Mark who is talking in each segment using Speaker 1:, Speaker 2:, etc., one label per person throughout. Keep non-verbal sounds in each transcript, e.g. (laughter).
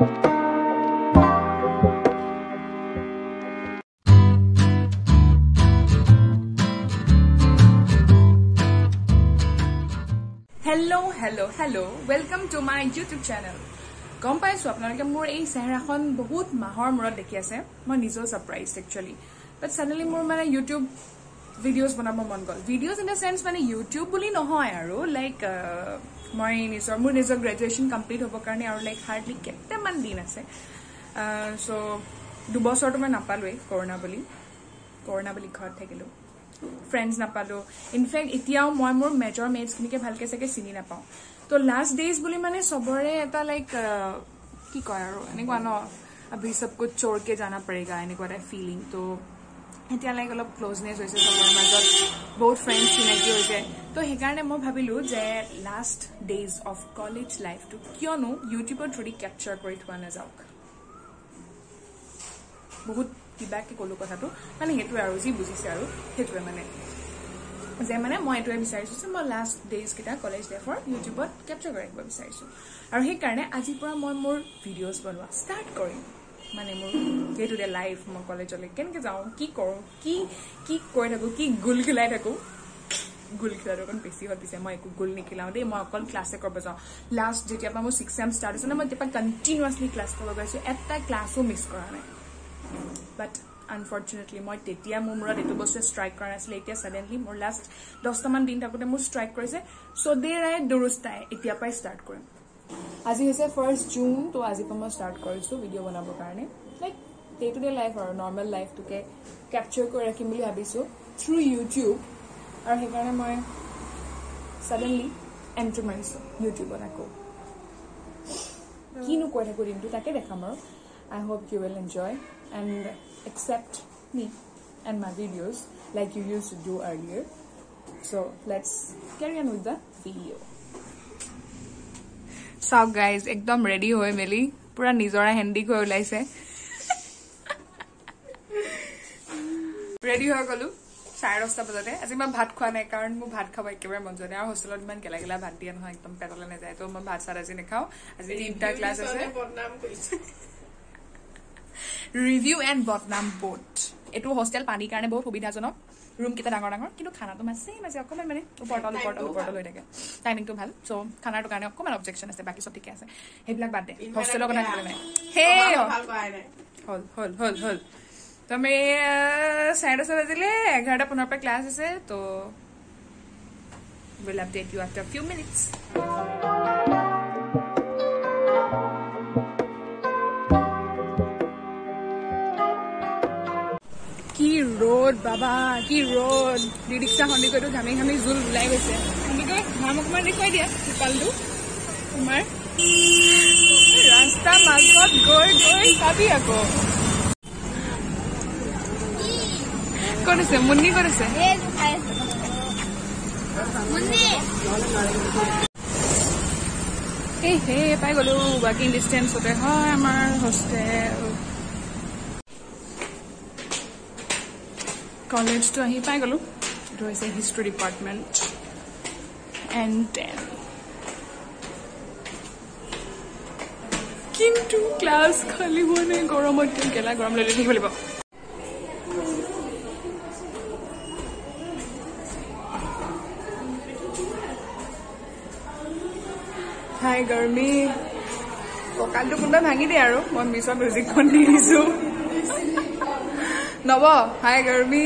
Speaker 1: Hello' hello' hello' welcome to my YouTube channel গম পাইছোঁ আপোনালোকে মোৰ এই চেহেৰাখন বহুত মাহৰ মূৰত দেখি আছে। মই নিজেও ছাৰপ্ৰাইজ একচুৱেলি বাট ছাডেনলি মোৰ মানে ইউটিউব ভিডিঅ'জ বনাব মন গ'ল। ভিডিঅ'জ ইন দ্য চেন্স মানে ইউটিউব বুলি নহয় আৰু লাইক মই নিজৰ মোৰ নিজৰ গ্ৰেজুৱেশ্যন কমপ্লিট হ'বৰ কাৰণে আৰু লাইক হাৰ্ডলি কেইটামান দিন আছে চ' দুবছৰটো মই নাপালোৱেই কৰোণা বুলি কৰোণা বুলি ঘৰত থাকিলোঁ ফ্ৰেণ্ডছ নাপালোঁ ইনফেক্ট এতিয়াও মই মোৰ মেজৰ মেটছখিনিকে ভালকৈ চাগে চিনি নাপাওঁ তো লাষ্ট ডেইজ বুলি মানে চবৰে এটা লাইক কি কয় আৰু এনেকুৱা ন আভি চব চোৰকে জানা পৰেগা এনেকুৱা এটা ফিলিং তো এতিয়া লাইক অলপ ক্ল'জনেছ হৈছে চবৰে মাজত বহুত ফ্ৰেণ্ডছ চিনাকি হৈছে। তো সেইকাৰণে মই ভাবিলোঁ যে লাষ্ট ডেইজ অফ কলেজ লাইফটো কিয়নো ইউটিউবৰ থ্ৰুদি কেপচাৰ কৰি থোৱা নাযাওক। বহুত কিবাকে ক'লো কথাটো মানে সেইটোৱে আৰু যি বুজিছে আৰু সেইটোৱে মানে। যে মানে মই এইটোৱে বিচাৰিছোঁ যে মই লাষ্ট ডেইজকেইটা কলেজ লাইফৰ ইউটিউবত কেপচাৰ কৰি ৰাখিব বিচাৰিছোঁ। আৰু সেইকাৰণে আজিৰ পৰা মই মোৰ ভিডিঅ'জ বনোৱা ষ্টাৰ্ট কৰিম। মানে মোৰ ডে টু ডে লাইফ মই কলেজলৈ কেনেকৈ যাওঁ কি কৰোঁ কি কি কৰি থাকোঁ কি গোল খিলাই থাকোঁ গোল খেলাটো অকণ বেছি হ'ল পিছে মই একো গোল নিখিলাওঁ দেই মই অকল ক্লাছে কৰিব যাওঁ। লাষ্ট যেতিয়াৰ পৰা মোৰ ছিক্স চেম ষ্টাৰ্ট হৈছে ন মই তেতিয়াৰ পৰা কণ্টিনিউৱাছলি ক্লাছ কৰিব গৈছোঁ এটা ক্লাছো মিছ কৰা নাই। বাট আনফৰ্চুনেটলি মই তেতিয়া মোৰ মূৰত এইটো বস্তুৱে ষ্ট্ৰাইক কৰা নাছিলে এতিয়া ছাডেনলি মোৰ লাষ্ট দহটামান দিন থাকোঁতে মোৰ ষ্ট্ৰাইক কৰিছে ৰায় দুৰুস্তাই এতিয়াৰ পৰাই ষ্টাৰ্ট কৰিম। আজি হৈছে ফাৰ্ষ্ট জুন তো আজিৰ পৰা মই ষ্টাৰ্ট কৰিছোঁ ভিডিঅ' বনাবৰ কাৰণে like day to day life আৰু নৰ্মেল লাইফটোকে কেপচাৰ কৰি ৰাখিম বুলি ভাবিছোঁ থ্ৰু ইউটিউব আৰু সেইকাৰণে মই ছাডেনলি এণ্ট্ৰি মাৰিছোঁ ইউটিউবত আকৌ কিনো কৈ থাকোঁ দিনটো তাকে দেখাম আৰু I hope you will enjoy and accept me and my videos like you used to do earlier. So let's carry on with the video. চাওক গাইজ একদম ৰেডি হৈ মেলি পুৰা নিজৰা হেণ্ডিক হৈ ওলাইছে। ৰেডি হৈ গলো চাৰে দহটা বজাতে। আজি মই ভাত খোৱা নাই কাৰণ মোৰ ভাত খাব একেবাৰে মন যোৱা নাই। আৰু হোষ্টেলত ইমান গেলা গেলা ভাত দিয়ে নহয় একদম পেটলৈ নাযায়। তো মই ভাত চাত আজি নাখাওঁ। আজি তিনিটা ক্লাছ আছে। ৰিভিউ এণ্ড বদনাম বোট এইটো হোষ্টেল পানীৰ কাৰণে বহুত সুবিধাজনক। ৰুম কেইটা ডাঙৰ ডাঙৰ কিন্তু খানাটো মাজে মাজে অকণমান মানে ওপৰতল ওপৰতল ওপৰতল হৈ থাকে। টাইমিংটো ভাল চ' খানাটোৰ কাৰণে অকণমান অবজেকশ্যন আছে বাকী চব ঠিকে আছে। সেইবিলাক বাদ দে হোষ্টেলৰ কথা ক'লে নাই। সেই হ'ল হ'ল হ'ল হ'ল। তো আমি চাৰে দহটা বাজিলে এঘাৰটা পোন্ধৰৰ পৰা ক্লাছ আছে তো will update you after few minutes কি ৰ'দ বাবা কি ৰ'দ ই ৰিক্সা সন্দিকৈতো ঘামি ঘামি জোল ওলাই গৈছে। সন্দিকৈ ঘাম অকণমান দেখুৱাই দিয়া টোপালটো। তোমাৰ ৰাস্তা মাজত গৈ গৈ চাবি আকৌ। ক'ত আছে? মুন্নি ক'ত আছে? এই হে পাই গ'লো। ৱাকিং ডিষ্টেঞ্চতে হয় আমাৰ হোষ্টেল কলেজটো আহি পাই গ'লো এইটো হৈছে হিষ্ট্ৰী ডিপাৰ্টমেণ্ট এণ্ড টেন কিন্তু ক্লাছ খালী হোৱা নাই গৰমত গেলা গৰম লৈ লৈ থাকিব লাগিব হাই গৰমি কঁকালটো কোনোবাই ভাঙি দিয়ে আৰু মই মিছত মিউজিকখন দি দিছোঁ নব হাই গৰমি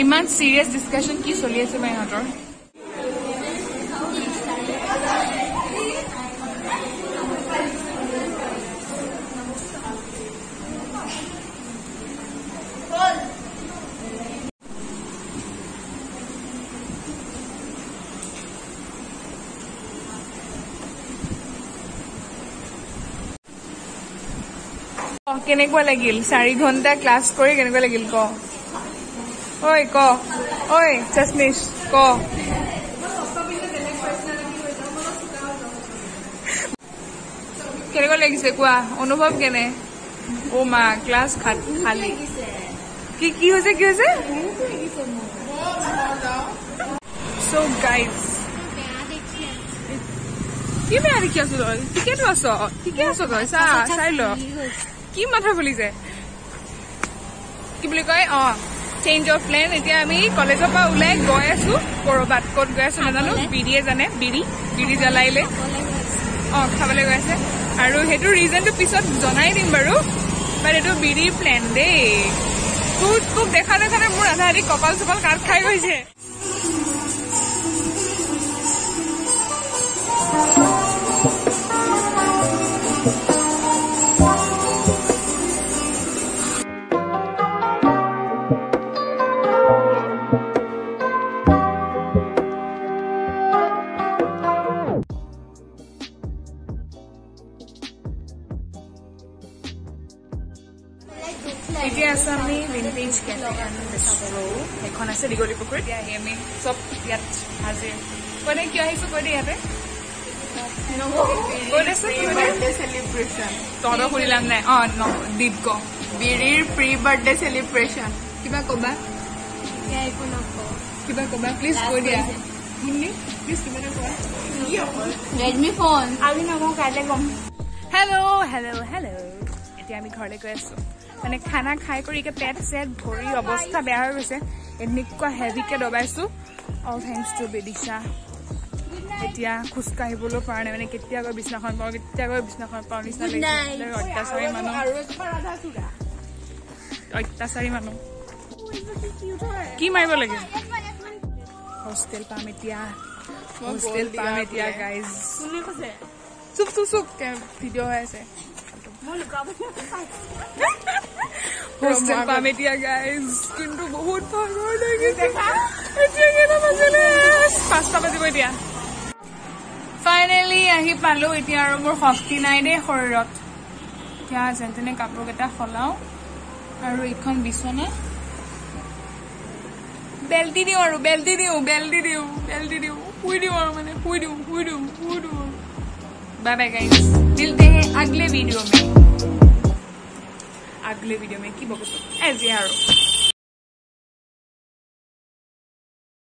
Speaker 1: ইমান ছিৰিয়াছ ডিছকাশ্যন কি চলি আছে বা ইহঁতৰ? কেনেকুৱা লাগিল? চাৰি ঘণ্টা ক্লাছ কৰি কেনেকুৱা লাগিল ক? ঐ ক লাগিছে কোৱা অনুভৱ কেনে অ' মা ক্লাছ খালি হৈছে কি হৈছে কি বেয়া দেখি আছো ঠিকেতো আছ ঠিকে আছ তই চা চাই ল কি মাথা ফুলিছে কি বুলি কয় অ চেঞ্জ অফ প্লেন এতিয়া আমি কলেজৰ পৰা ওলাই গৈ আছো। কৰবাত ক'ত গৈ আছো নাজানো। বিৰিয়ে জানে বিৰি। বিৰি জ্বলাইলে। অ খাবলৈ গৈ আছে। আৰু সেইটো ৰিজনটো পিছত জনাই দিম বাৰু। বাট এইটো বিৰিৰ প্লেন দেই। তোক তোক দেখা দেখাতে মোৰ আধা আধি কপাল চপাল কাট খাই গৈছে। সেইখন আছে দীঘলী পুখুৰীত। এতিয়া আহি আমি চব ইয়াত হাজিৰ। কৈ দে কিয় আহিছো কৈ দে ইয়াতে? নাই অ ন দীপ ক
Speaker 2: বিৰিৰ প্ৰি বাৰ্থডে চেলিব্ৰেশ্যন
Speaker 1: কিবা কবা? কিবা কবা? প্লিজ কৈ দিয়া। হিন্দী প্লিজ কিবা এটা কোৱা।
Speaker 2: ৰেডমি ফোন
Speaker 3: আজি নকওঁ কাইলৈ ক'ম।
Speaker 1: হেল্ল' হেল্ল' হেল্ল' এতিয়া আমি ঘৰলৈ গৈ আছো। মানে খানা খাই কৰি এতিয়া পেট চেট ভৰি অৱস্থা বেয়া হৈ গৈছে। এনেকুৱা হেভিকে দবাইছো। All thanks to Bedisha. এতিয়া খোজকাঢ়িবলৈ পৰা নাই মানে কেতিয়া গৈ বিচনাখন পাওঁ কেতিয়া গৈ বিচনাখন পাওঁ নিচিনা অত্যাচাৰী মানুহ। অত্যাচাৰী মানুহ। কি মাৰিব লাগে? হোষ্টেল পাম এতিয়া। হোষ্টেল পাম এতিয়া গাইজ চুপ চুপ চুপ। ভিডিঅ' হৈ আছে। (laughs) ফাইনেলি আহি পালো এতিয়া আৰু মোৰ শক্তি নাই দেই শৰীৰত এতিয়া যেন তেনে কাপোৰ কেইটা সলাওঁ আৰু এইখন বিচনা বেল্টি দিওঁ আৰু বেল্টি দিওঁ বেল্টি দিওঁ বেল্টি দিওঁ শুই দিওঁ আৰু মানে শুই দিওঁ শুই দিওঁ শুই দিওঁ বাই বাই গাইজ দিলতে আগলে ভিডিঅ' अगले वीडियो में की बोलो ऐसे यारो